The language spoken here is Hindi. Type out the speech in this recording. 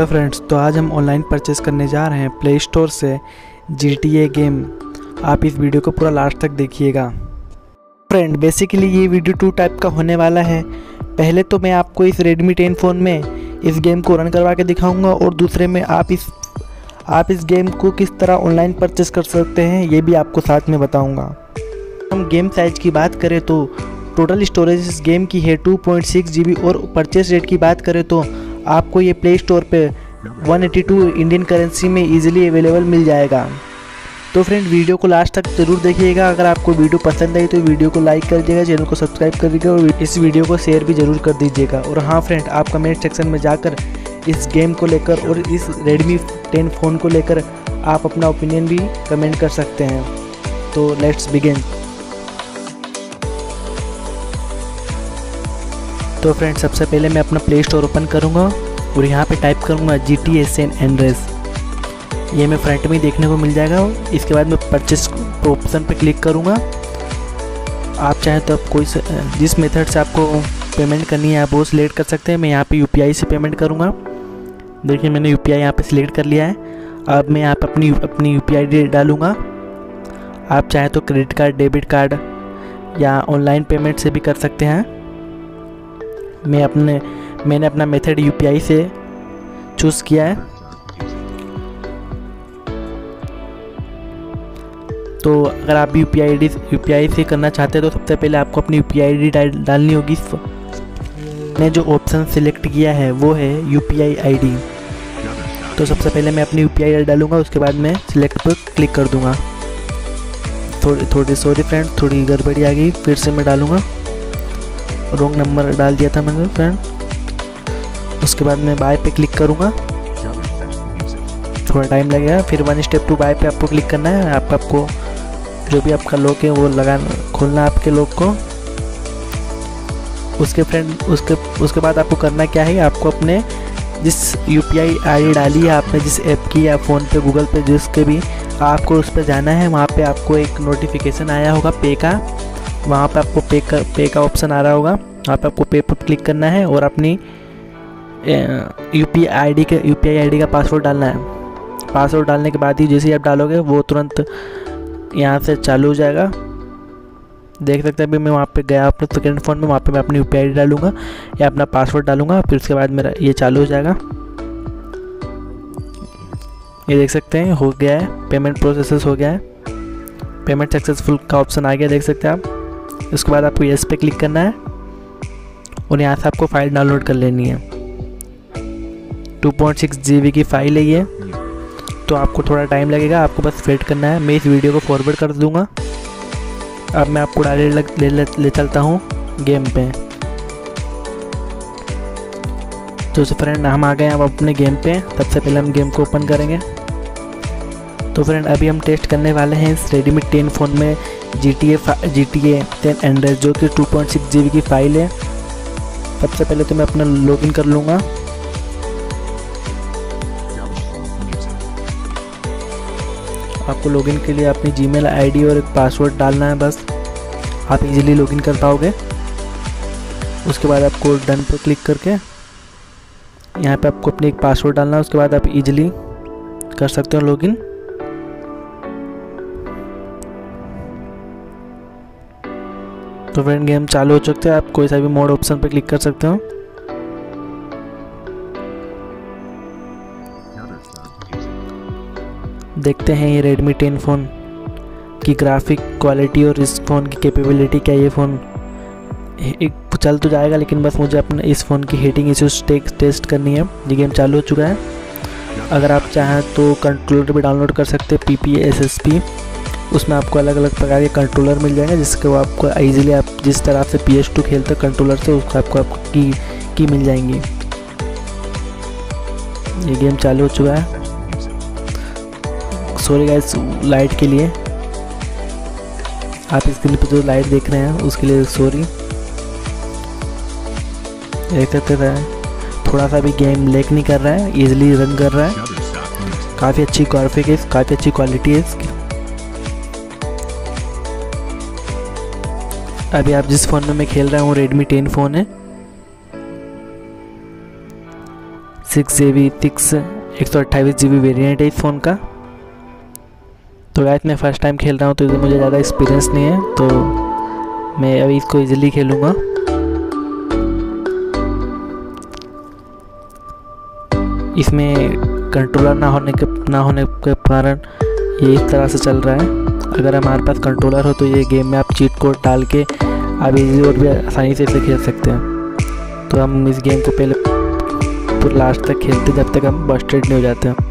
हेलो फ्रेंड्स तो आज हम ऑनलाइन परचेस करने जा रहे हैं प्ले स्टोर से GTA गेम आप इस वीडियो को पूरा लास्ट तक देखिएगा। फ्रेंड बेसिकली ये वीडियो टू टाइप का होने वाला है। पहले तो मैं आपको इस रेडमी टेन फ़ोन में इस गेम को रन करवा के दिखाऊँगा और दूसरे में आप इस आप इस गेम को किस तरह ऑनलाइन परचेस कर सकते हैं, ये भी आपको साथ में बताऊँगा। हम गेम साइज़ की बात करें तो टोटल स्टोरेज इस गेम की है टू पॉइंट और परचेस रेट की बात करें तो आपको ये प्ले स्टोर पे 182 इंडियन करेंसी में इजीली अवेलेबल मिल जाएगा। तो फ्रेंड वीडियो को लास्ट तक ज़रूर देखिएगा। अगर आपको वीडियो पसंद आई तो वीडियो को लाइक कर दीजिएगा चैनल को सब्सक्राइब कर दीजिएगा और इस वीडियो को शेयर भी ज़रूर कर दीजिएगा। और हाँ फ्रेंड आप कमेंट सेक्शन में जाकर इस गेम को लेकर और इस रेडमी टेन फ़ोन को लेकर आप अपना ओपिनियन भी कमेंट कर सकते हैं। तो लेट्स बिगिन तो फ्रेंड सबसे पहले मैं अपना प्ले स्टोर ओपन करूँगा और यहाँ पे टाइप करूँगा G T S N Andreas ये मैं फ्रंट में देखने को मिल जाएगा। इसके बाद मैं परचेस ऑप्शन पे क्लिक करूँगा। आप चाहें तो आप कोई जिस मेथड से आपको पेमेंट करनी है, आप वो सिलेक्ट कर सकते हैं। मैं यहाँ पे यूपीआई से पेमेंट करूँगा। देखिए, मैंने यू पी यहाँ पर सिलेक्ट कर लिया है। अब मैं यहाँ पर अपनी अपनी यू पी डालूँगा। आप चाहें तो क्रेडिट कार्ड डेबिट कार्ड या ऑनलाइन पेमेंट से भी कर सकते हैं। मैं अपने, मैंने अपना मेथड यूपीआई से चूज़ किया है। तो अगर आप यू पी आई यू से करना चाहते हैं तो सबसे पहले आपको अपनी यू पी आई डालनी होगी। मैंने जो ऑप्शन सिलेक्ट किया है, वो है U P I I D तो सबसे पहले मैं अपनी यू पी आई डालूँगा, उसके बाद मैं सिलेक्ट पर क्लिक कर दूँगा। थोड़ी थोड़ी सॉरी फ्रेंड थोड़ी गड़बड़ी आ गई, फिर से मैं डालूँगा। रॉन्ग नंबर डाल दिया था मैंने फ्रेंड उसके बाद मैं बाय पे क्लिक करूँगा। थोड़ा टाइम लगेगा, फिर वन स्टेप टू बाय पे आपको क्लिक करना है। आप आपको जो भी आपका लॉक है, वो लगाना खोलना आपके लॉक को। उसके फ्रेंड उसके उसके बाद आपको करना क्या है, आपको अपने जिस यू पी आई आई डाली है, आपने जिस ऐप की या फ़ोन पे गूगल पे, जिसके भी आपको उस पर जाना है, वहाँ पे आपको एक नोटिफिकेशन आया होगा पे का। वहाँ पे आपको पे का पे का ऑप्शन आ रहा होगा। वहाँ पे आपको पे पर क्लिक करना है और अपनी यू पी आई डी के U P I I D का पासवर्ड डालना है। पासवर्ड डालने के बाद ही जैसे ही आप डालोगे, वो तुरंत यहाँ से चालू हो जाएगा। देख सकते हैं, अभी मैं वहाँ पे गया अपने सेकेंड फ़ोन में, वहाँ पे मैं अपनी यू पी आई डी डालूँगा या अपना पासवर्ड डालूँगा, फिर उसके बाद मेरा ये चालू हो जाएगा। ये देख सकते हैं, हो गया है पेमेंट प्रोसेस हो गया है। पेमेंट सक्सेसफुल का ऑप्शन आ गया, देख सकते हैं आप। उसके बाद आपको यस पे क्लिक करना है और यहाँ से आपको फ़ाइल डाउनलोड कर लेनी है। 2.6 पॉइंट की फ़ाइल है ये। तो आपको थोड़ा टाइम लगेगा आपको बस वेट करना है। मैं इस वीडियो को फॉरवर्ड कर दूँगा। अब मैं आपको डायरेक्ट ले, ले, ले चलता हूँ गेम पे। तो फ्रेंड हम आ गए अब अपने गेम पे। सबसे पहले हम गेम को ओपन करेंगे। तो फ्रेंड अभी हम टेस्ट करने वाले हैं इस रेडमी टेन फ़ोन में G T A G T A ten Android जो कि two point six G B की फ़ाइल है। सबसे पहले तो मैं अपना लॉगिन कर लूँगा। आपको लॉगिन के लिए अपनी जीमेल आईडी और एक पासवर्ड डालना है बस। आप इजीली लॉगिन कर पाओगे। उसके बाद आपको डन पर क्लिक करके यहाँ पे आपको अपनी एक पासवर्ड डालना है। उसके बाद आप इजीली कर सकते हो लॉगिन तो फ्रेंड गेम चालू हो चुके हैं। आप कोई सा भी मोड ऑप्शन पर क्लिक कर सकते हो। देखते हैं ये Redmi 10 फ़ोन की ग्राफिक क्वालिटी और इस फ़ोन की कैपेबिलिटी क्या ये फ़ोन एक चल तो जाएगा, लेकिन बस मुझे अपने इस फ़ोन की हीटिंग इश्यूज़ टेस्ट करनी है। ये गेम चालू हो चुका है। अगर आप चाहें तो कंट्रोलर भी डाउनलोड कर सकते हैं P P S S P उसमें आपको अलग अलग प्रकार के कंट्रोलर मिल जाएँगे, जिसके वो आपको ईजिली आप जिस तरह से पी एस टू खेलते कंट्रोलर से, उसको आपको आपको की की मिल जाएँगी। ये गेम चालू हो चुका है। सॉरी गाइस लाइट के लिए। आप स्क्रीन पर जो लाइट देख रहे हैं, उसके लिए सॉरी देख सकते हैं। थोड़ा सा भी गेम लेक नहीं कर रहा है इजीली रन कर रहा है। काफ़ी अच्छी ग्राफिक है काफ़ी अच्छी क्वालिटी है इसकी। अभी आप जिस फ़ोन में मैं खेल रहा हूँ रेडमी टेन फ़ोन है। सिक्स जी बी सिक्स एक सौ अट्ठाईस जी बी वेरियंट है इस फ़ोन का। तो गैस मैं फ़र्स्ट टाइम खेल रहा हूँ तो मुझे ज़्यादा एक्सपीरियंस नहीं है तो मैं अभी इसको इजीली खेलूँगा। इसमें कंट्रोलर ना होने के, ना होने के कारण ये इस तरह से चल रहा है। अगर हमारे पास कंट्रोलर हो तो ये गेम में आप चीट कोड डाल के आप इजी और भी आसानी से इसे खेल सकते हैं। तो हम इस गेम को पहले पूरा लास्ट तक खेलते जब तक हम बस्टेड नहीं हो जाते हैं।